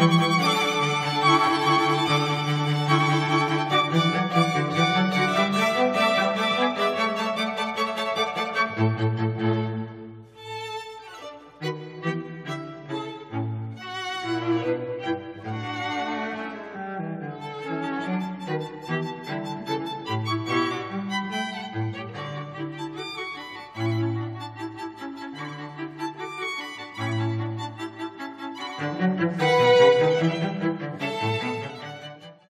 Música